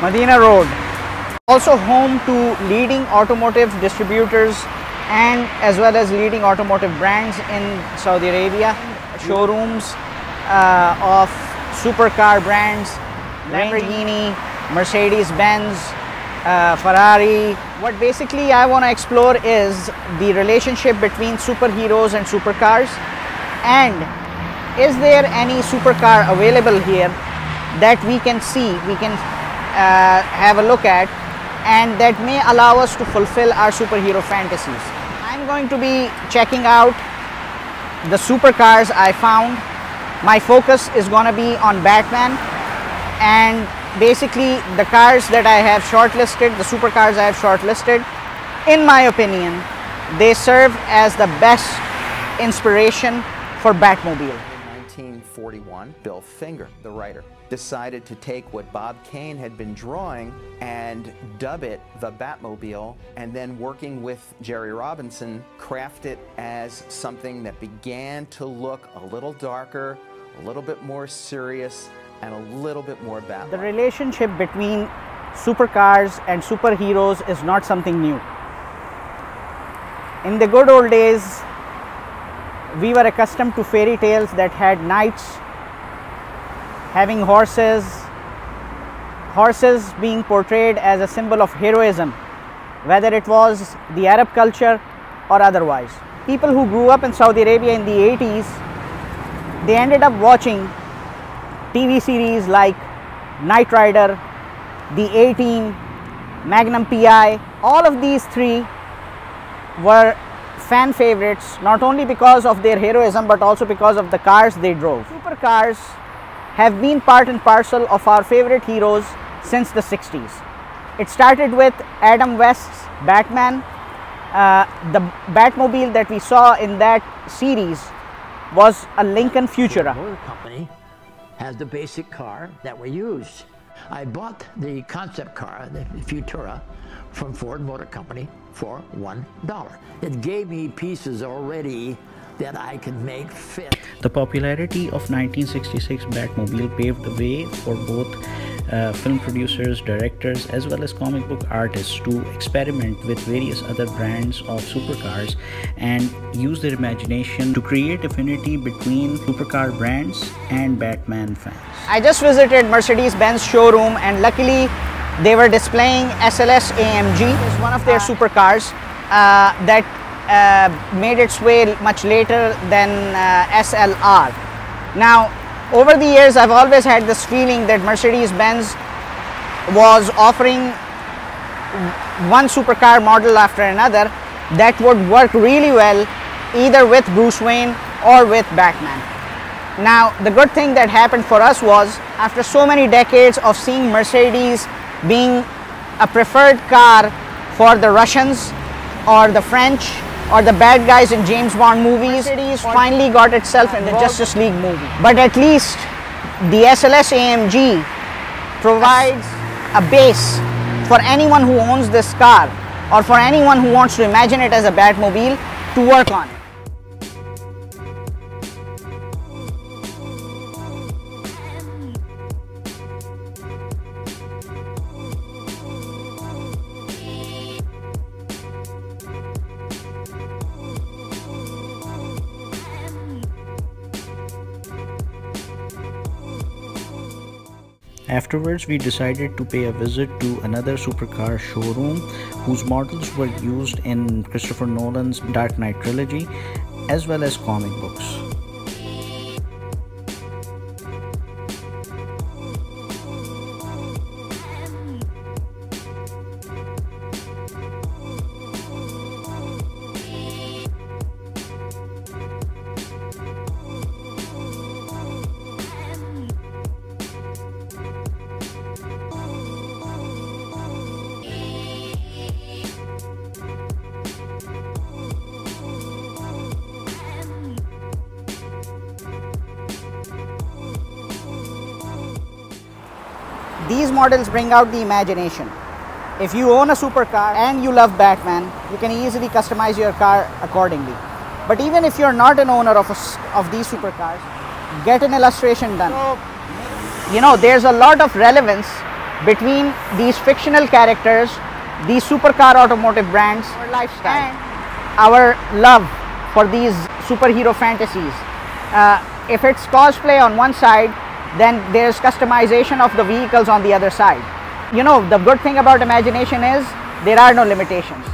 Medina Road. Also home to leading automotive distributors and as well as leading automotive brands in Saudi Arabia. Showrooms uh, of supercar brands, Lamborghini, Mercedes-Benz, uh, Ferrari. What basically I want to explore is the relationship between superheroes and supercars and is there any supercar available here that we can see, we can uh, have a look at and that may allow us to fulfill our superhero fantasies. I'm going to be checking out the supercars I found. My focus is going to be on Batman and basically the cars that I have shortlisted, the supercars I have shortlisted, in my opinion, they serve as the best inspiration for Batmobile. In 1941, Bill Finger, the writer, decided to take what Bob Kane had been drawing and dub it the Batmobile, and then working with Jerry Robinson, craft it as something that began to look a little darker, a little bit more serious, and a little bit more Batman. The relationship between supercars and superheroes is not something new. In the good old days, we were accustomed to fairy tales that had knights having horses, horses being portrayed as a symbol of heroism, whether it was the Arab culture or otherwise. People who grew up in Saudi Arabia in the 80s, they ended up watching TV series like Knight Rider, The A Team, Magnum PI, all of these three were fan favorites not only because of their heroism but also because of the cars they drove. Supercars have been part and parcel of our favorite heroes since the 60s. It started with Adam West's Batman. Uh, the Batmobile that we saw in that series was a Lincoln Futura. Motor Company has the basic car that we used. I bought the concept car, the Futura, from Ford Motor Company for one dollar. It gave me pieces already that I could make fit. The popularity of 1966 Batmobile paved the way for both uh, film producers, directors, as well as comic book artists to experiment with various other brands of supercars and use their imagination to create affinity between supercar brands and Batman fans. I just visited Mercedes-Benz showroom and luckily they were displaying SLS AMG. It's one of their supercars uh, that uh, made its way much later than uh, SLR. Now, over the years, I've always had this feeling that Mercedes-Benz was offering one supercar model after another that would work really well either with Bruce Wayne or with Batman. Now, the good thing that happened for us was after so many decades of seeing Mercedes being a preferred car for the Russians or the French or the bad guys in James Bond movies, finally got itself in the Justice League movie. But at least the SLS AMG provides a base for anyone who owns this car or for anyone who wants to imagine it as a Batmobile to work on it. Afterwards, we decided to pay a visit to another supercar showroom whose models were used in Christopher Nolan's Dark Knight trilogy as well as comic books. These models bring out the imagination. If you own a supercar and you love Batman, you can easily customize your car accordingly. But even if you're not an owner of, a of these supercars, get an illustration done. You know, there's a lot of relevance between these fictional characters, these supercar automotive brands, our lifestyle, our love for these superhero fantasies. Uh, if it's cosplay on one side, then there's customization of the vehicles on the other side. You know, the good thing about imagination is there are no limitations.